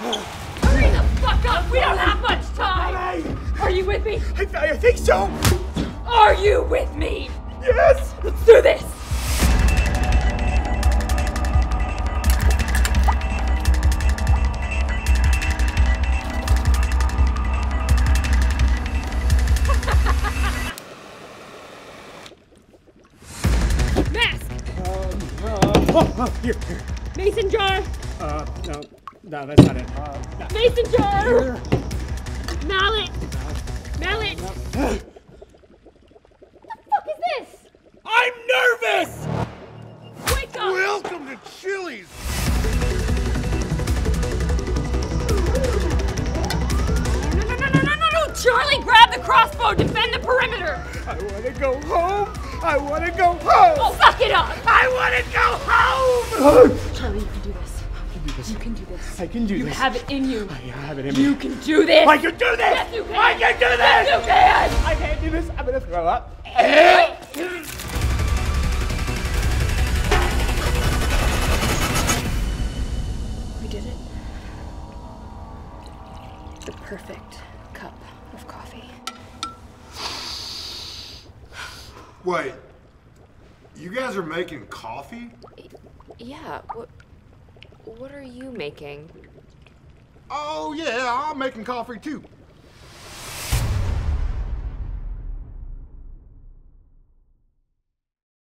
Hurry the fuck up! We don't have much time! Are you with me? I, I think so. Are you with me? Yes. Let's do this! Mask! Oh, here, here. Mason jar! Uh, no, no, that's not it. Uh, no. Mason jar! Mallet! Mallet! what the fuck is this? I'm nervous. Wake up! Welcome to Chili's. No, no, no, no, no, no, no! Charlie, grab the crossbow! Defend the perimeter! I want to go home. I want to go home. Oh, fuck it up! I want to go home. Charlie, you can do this. I can do this. You can do this. I can do You this. have it in you. I have it in You me. You can do this! I can do this. Yes, you can! I can do this. Yes, you can! I can't do this. I'm gonna throw up. We did it. The perfect cup of coffee. Wait, you guys are making coffee? Yeah, what what are you making? Oh yeah, I'm making coffee too.